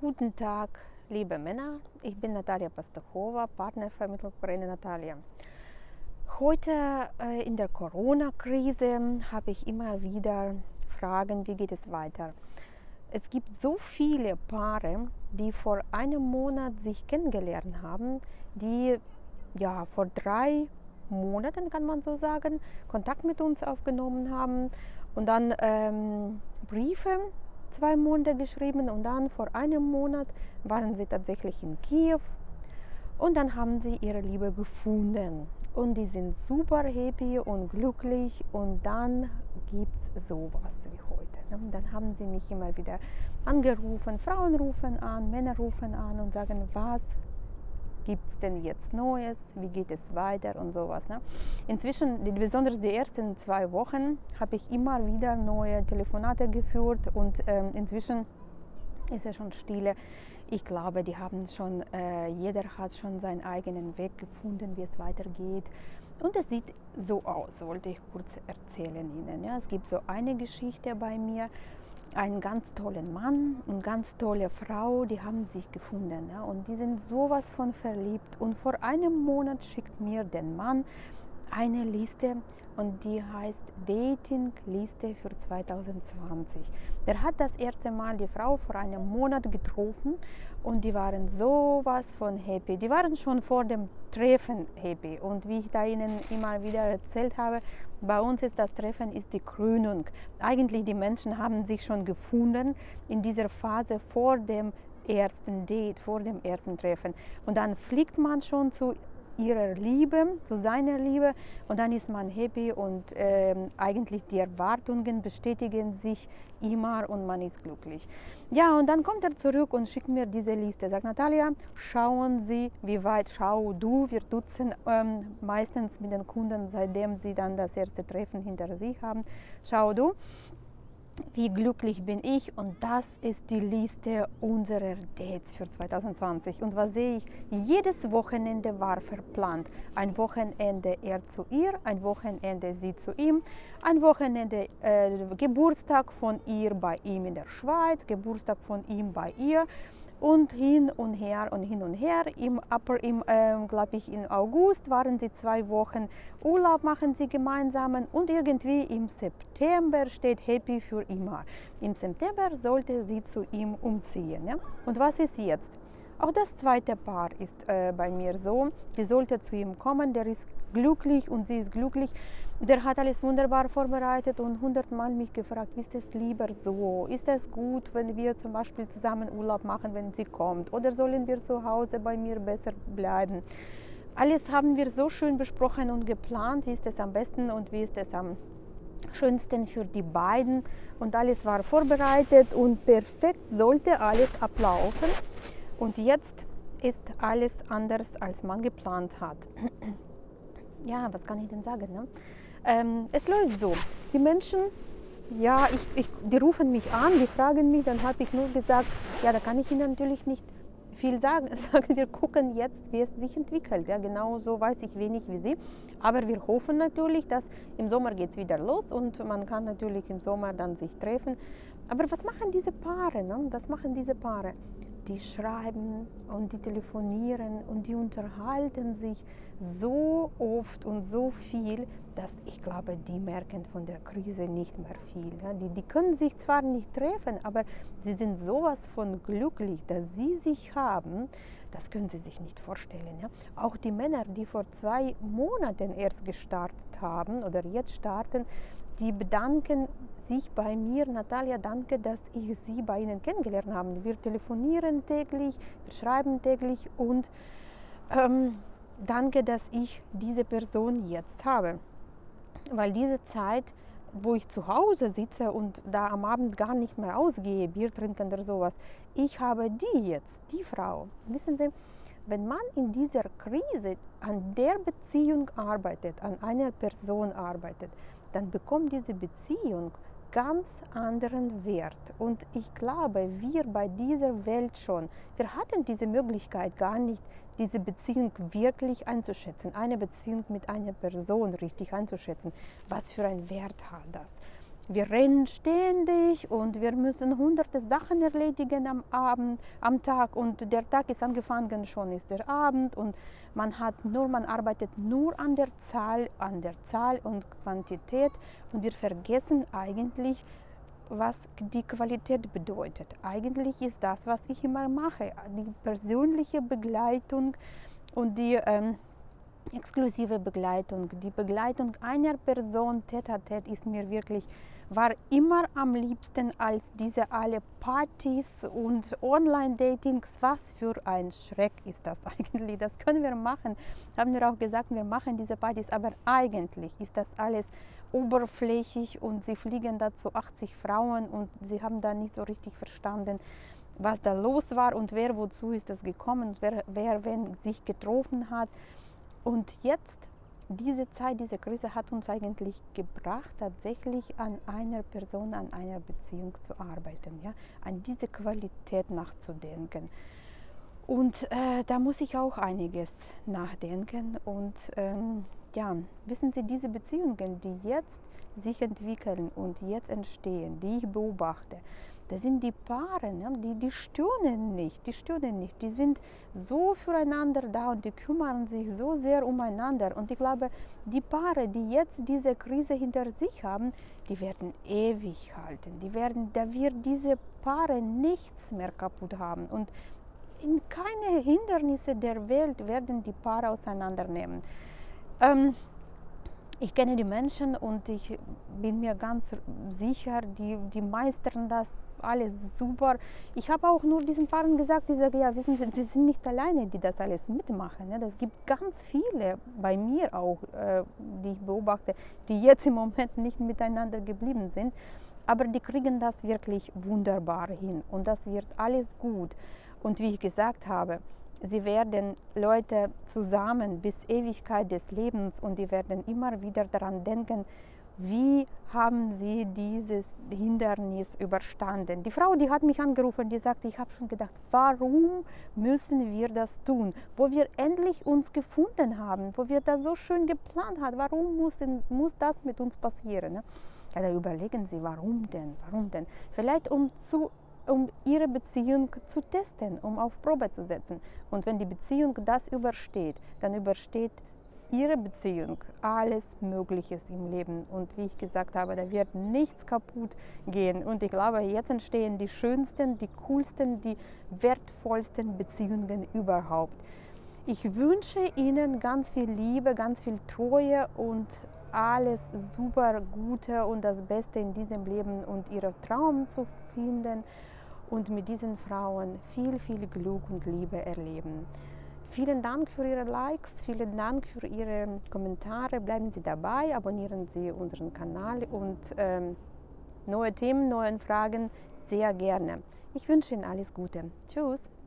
Guten Tag, liebe Männer. Ich bin Natalia Pastuchowa, Partnervermittlung Natalia. Heute äh, in der Corona-Krise habe ich immer wieder Fragen, wie geht es weiter? Es gibt so viele Paare, die vor einem Monat sich kennengelernt haben, die ja vor drei Monaten, kann man so sagen, Kontakt mit uns aufgenommen haben und dann ähm, Briefe zwei Monate geschrieben und dann vor einem Monat waren sie tatsächlich in Kiew und dann haben sie ihre Liebe gefunden und die sind super happy und glücklich und dann gibt es sowas wie heute. Ne? Und dann haben sie mich immer wieder angerufen, Frauen rufen an, Männer rufen an und sagen, was gibt es denn jetzt Neues, wie geht es weiter und sowas. Ne? Inzwischen, besonders die ersten zwei Wochen, habe ich immer wieder neue Telefonate geführt und ähm, inzwischen ist es schon stille. Ich glaube, die haben schon, äh, jeder hat schon seinen eigenen Weg gefunden, wie es weitergeht. Und es sieht so aus, wollte ich kurz erzählen Ihnen. Ja, es gibt so eine Geschichte bei mir, einen ganz tollen Mann und ganz tolle Frau, die haben sich gefunden ja, und die sind sowas von verliebt. Und vor einem Monat schickt mir der Mann eine Liste und die heißt Dating-Liste für 2020. Der hat das erste Mal die Frau vor einem Monat getroffen und die waren sowas von happy. Die waren schon vor dem Treffen happy. Und wie ich da Ihnen immer wieder erzählt habe, bei uns ist das Treffen ist die Krönung. Eigentlich die Menschen haben sich schon gefunden in dieser Phase vor dem ersten Date, vor dem ersten Treffen. Und dann fliegt man schon zu ihrer Liebe, zu seiner Liebe und dann ist man happy und äh, eigentlich die Erwartungen bestätigen sich immer und man ist glücklich. Ja, und dann kommt er zurück und schickt mir diese Liste. Sagt Natalia, schauen Sie, wie weit schau du. Wir duzen ähm, meistens mit den Kunden, seitdem sie dann das erste Treffen hinter sich haben. Schau du wie glücklich bin ich und das ist die Liste unserer Dates für 2020. Und was sehe ich? Jedes Wochenende war verplant. Ein Wochenende er zu ihr, ein Wochenende sie zu ihm, ein Wochenende äh, Geburtstag von ihr bei ihm in der Schweiz, Geburtstag von ihm bei ihr und hin und her und hin und her. Im, im äh, glaube ich, im August waren sie zwei Wochen Urlaub, machen sie gemeinsam und irgendwie im September steht Happy für immer. Im September sollte sie zu ihm umziehen. Ja? Und was ist jetzt? Auch das zweite Paar ist äh, bei mir so. Die sollte zu ihm kommen, der ist glücklich und sie ist glücklich. Der hat alles wunderbar vorbereitet und hundertmal mich gefragt, ist es lieber so? Ist es gut, wenn wir zum Beispiel zusammen Urlaub machen, wenn sie kommt? Oder sollen wir zu Hause bei mir besser bleiben? Alles haben wir so schön besprochen und geplant, wie ist es am besten und wie ist es am schönsten für die beiden. Und alles war vorbereitet und perfekt sollte alles ablaufen. Und jetzt ist alles anders, als man geplant hat. ja, was kann ich denn sagen? Ne? Ähm, es läuft so. Die Menschen, ja, ich, ich, die rufen mich an, die fragen mich, dann habe ich nur gesagt, ja, da kann ich Ihnen natürlich nicht viel sagen. Wir gucken jetzt, wie es sich entwickelt. Ja, genauso weiß ich wenig wie Sie. Aber wir hoffen natürlich, dass im Sommer geht es wieder los und man kann natürlich im Sommer dann sich treffen. Aber was machen diese Paare? Ne? Was machen diese Paare? Die schreiben und die telefonieren und die unterhalten sich so oft und so viel, dass ich glaube, die merken von der Krise nicht mehr viel. Die, die können sich zwar nicht treffen, aber sie sind sowas von glücklich, dass sie sich haben. Das können Sie sich nicht vorstellen. Auch die Männer, die vor zwei Monaten erst gestartet haben oder jetzt starten, die bedanken sich bei mir. Natalia, danke, dass ich Sie bei Ihnen kennengelernt habe. Wir telefonieren täglich, wir schreiben täglich und ähm, danke, dass ich diese Person jetzt habe. Weil diese Zeit, wo ich zu Hause sitze und da am Abend gar nicht mehr ausgehe, Bier trinken oder sowas, ich habe die jetzt, die Frau. Wissen Sie, wenn man in dieser Krise an der Beziehung arbeitet, an einer Person arbeitet, dann bekommt diese Beziehung ganz anderen Wert. Und ich glaube, wir bei dieser Welt schon, wir hatten diese Möglichkeit gar nicht, diese Beziehung wirklich einzuschätzen, eine Beziehung mit einer Person richtig einzuschätzen. Was für einen Wert hat das? Wir rennen ständig und wir müssen hunderte Sachen erledigen am Abend, am Tag und der Tag ist angefangen, schon ist der Abend und man hat nur, man arbeitet nur an der Zahl, an der Zahl und Quantität und wir vergessen eigentlich, was die Qualität bedeutet. Eigentlich ist das, was ich immer mache, die persönliche Begleitung und die ähm, exklusive Begleitung. Die Begleitung einer Person, tete tête ist mir wirklich war immer am liebsten als diese alle Partys und Online-Datings. Was für ein Schreck ist das eigentlich? Das können wir machen. Haben wir auch gesagt, wir machen diese Partys, aber eigentlich ist das alles oberflächlich und sie fliegen da zu 80 Frauen und sie haben da nicht so richtig verstanden, was da los war und wer wozu ist das gekommen, wer, wer wen sich getroffen hat. Und jetzt diese Zeit, diese Krise hat uns eigentlich gebracht, tatsächlich an einer Person, an einer Beziehung zu arbeiten, ja? an diese Qualität nachzudenken. Und äh, da muss ich auch einiges nachdenken. Und ähm, ja, wissen Sie, diese Beziehungen, die jetzt sich entwickeln und jetzt entstehen, die ich beobachte, das sind die Paare, ne? die, die stöhnen nicht, die stöhnen nicht, die sind so füreinander da und die kümmern sich so sehr umeinander. Und ich glaube, die Paare, die jetzt diese Krise hinter sich haben, die werden ewig halten. Die werden, da wird diese Paare nichts mehr kaputt haben. Und in keine Hindernisse der Welt werden die Paare auseinandernehmen. Ähm, ich kenne die Menschen und ich bin mir ganz sicher, die, die meistern das alles super. Ich habe auch nur diesen Paaren gesagt, die sagen, ja, wissen Sie, sie sind nicht alleine, die das alles mitmachen. Ne? Das gibt ganz viele, bei mir auch, äh, die ich beobachte, die jetzt im Moment nicht miteinander geblieben sind. Aber die kriegen das wirklich wunderbar hin und das wird alles gut. Und wie ich gesagt habe, Sie werden Leute zusammen bis Ewigkeit des Lebens und die werden immer wieder daran denken, wie haben sie dieses Hindernis überstanden. Die Frau, die hat mich angerufen, die sagte, ich habe schon gedacht, warum müssen wir das tun, wo wir endlich uns gefunden haben, wo wir das so schön geplant haben, warum muss, muss das mit uns passieren? Ne? Ja, da überlegen Sie, warum denn, warum denn? Vielleicht um zu um ihre Beziehung zu testen, um auf Probe zu setzen. Und wenn die Beziehung das übersteht, dann übersteht ihre Beziehung alles Mögliche im Leben. Und wie ich gesagt habe, da wird nichts kaputt gehen. Und ich glaube, jetzt entstehen die schönsten, die coolsten, die wertvollsten Beziehungen überhaupt. Ich wünsche Ihnen ganz viel Liebe, ganz viel Treue und alles super Gute und das Beste in diesem Leben und Ihren Traum zu finden und mit diesen Frauen viel, viel Glück und Liebe erleben. Vielen Dank für Ihre Likes, vielen Dank für Ihre Kommentare. Bleiben Sie dabei, abonnieren Sie unseren Kanal und ähm, neue Themen, neue Fragen sehr gerne. Ich wünsche Ihnen alles Gute. Tschüss.